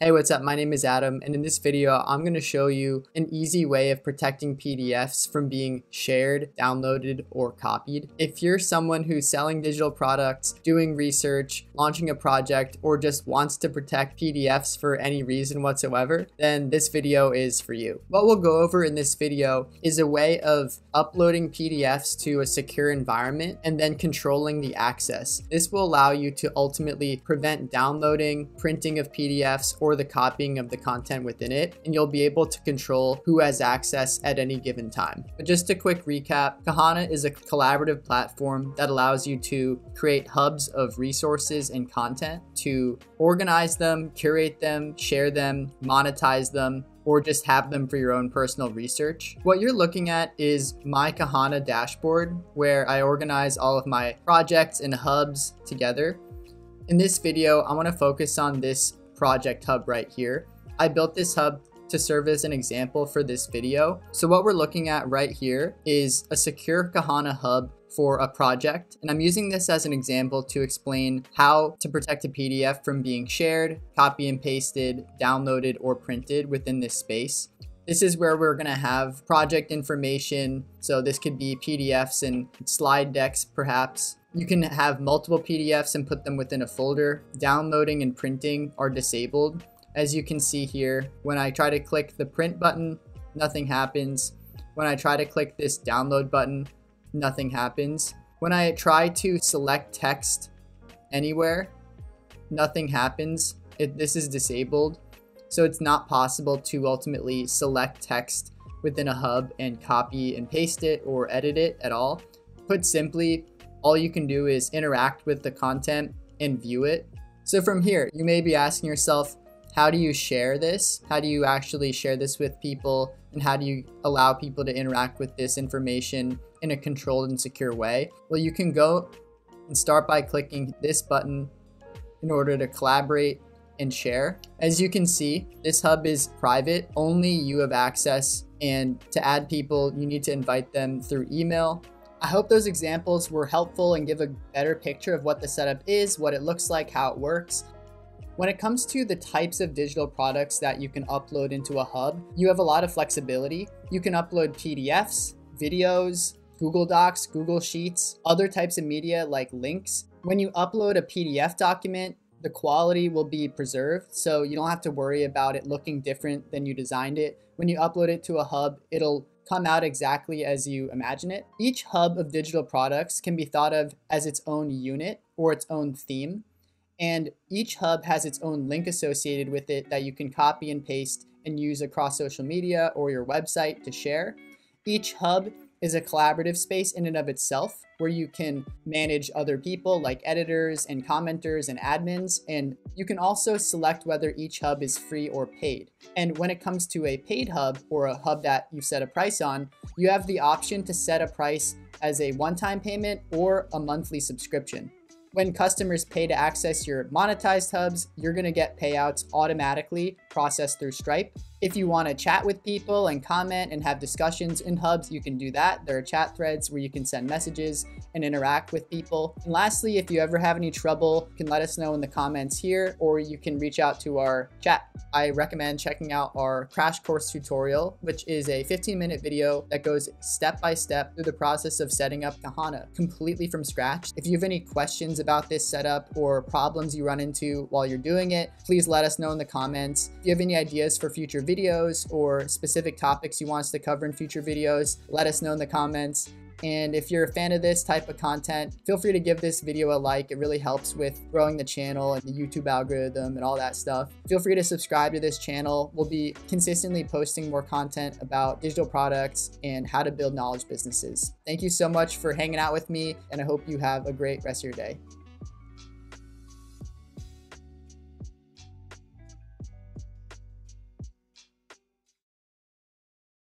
Hey, what's up? My name is Adam, and in this video, I'm going to show you an easy way of protecting PDFs from being shared, downloaded, or copied. If you're someone who's selling digital products, doing research, launching a project, or just wants to protect PDFs for any reason whatsoever, then this video is for you. What we'll go over in this video is a way of uploading PDFs to a secure environment and then controlling the access. This will allow you to ultimately prevent downloading, printing of PDFs, or the copying of the content within it, and you'll be able to control who has access at any given time. But just a quick recap, Kahana is a collaborative platform that allows you to create hubs of resources and content to organize them, curate them, share them, monetize them, or just have them for your own personal research. What you're looking at is my Kahana dashboard where I organize all of my projects and hubs together. In this video, I want to focus on this project hub right here. I built this hub to serve as an example for this video. So what we're looking at right here is a secure Kahana hub for a project. And I'm using this as an example to explain how to protect a PDF from being shared, copy and pasted, downloaded, or printed within this space. This is where we're going to have project information. So this could be PDFs and slide decks, perhaps. You can have multiple PDFs and put them within a folder. Downloading and printing are disabled. As you can see here, when I try to click the print button, nothing happens. When I try to click this download button, nothing happens. When I try to select text anywhere, nothing happens. It, this is disabled. So it's not possible to ultimately select text within a hub and copy and paste it or edit it at all. Put simply, all you can do is interact with the content and view it. So from here, you may be asking yourself, how do you share this? How do you actually share this with people? And how do you allow people to interact with this information in a controlled and secure way? Well, you can go and start by clicking this button in order to collaborate and share. As you can see, this hub is private, only you have access. And to add people, you need to invite them through email I hope those examples were helpful and give a better picture of what the setup is, what it looks like, how it works. When it comes to the types of digital products that you can upload into a hub, you have a lot of flexibility. You can upload PDFs, videos, Google Docs, Google Sheets, other types of media like links. When you upload a PDF document, the quality will be preserved, so you don't have to worry about it looking different than you designed it. When you upload it to a hub, it'll come out exactly as you imagine it. Each hub of digital products can be thought of as its own unit or its own theme. And each hub has its own link associated with it that you can copy and paste and use across social media or your website to share. Each hub is a collaborative space in and of itself where you can manage other people like editors and commenters and admins. And you can also select whether each hub is free or paid. And when it comes to a paid hub or a hub that you've set a price on, you have the option to set a price as a one-time payment or a monthly subscription. When customers pay to access your monetized hubs, you're gonna get payouts automatically processed through Stripe. If you wanna chat with people and comment and have discussions in hubs, you can do that. There are chat threads where you can send messages and interact with people. And lastly, if you ever have any trouble, you can let us know in the comments here, or you can reach out to our chat. I recommend checking out our crash course tutorial, which is a 15 minute video that goes step by step through the process of setting up Kahana completely from scratch. If you have any questions about this setup or problems you run into while you're doing it, please let us know in the comments. If you have any ideas for future videos or specific topics you want us to cover in future videos, let us know in the comments. And if you're a fan of this type of content, feel free to give this video a like. It really helps with growing the channel and the YouTube algorithm and all that stuff. Feel free to subscribe to this channel. We'll be consistently posting more content about digital products and how to build knowledge businesses. Thank you so much for hanging out with me, and I hope you have a great rest of your day.